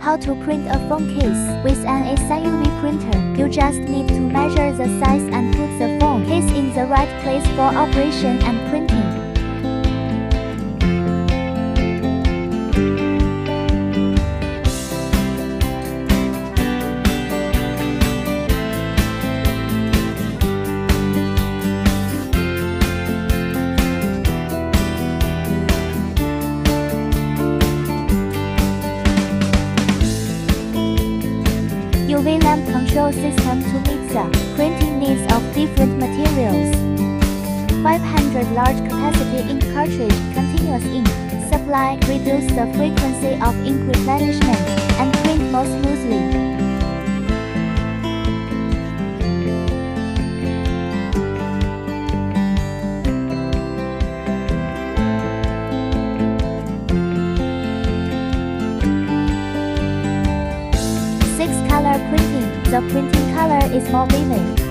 How to print a phone case with an SIUV printer. You just need to measure the size and put the phone case in the right place for operation and printing. UV lamp control system to meet the printing needs of different materials. 500 large capacity ink cartridge continuous ink supply reduce the frequency of ink replenishment and 6 color printing. The printing color is more vivid.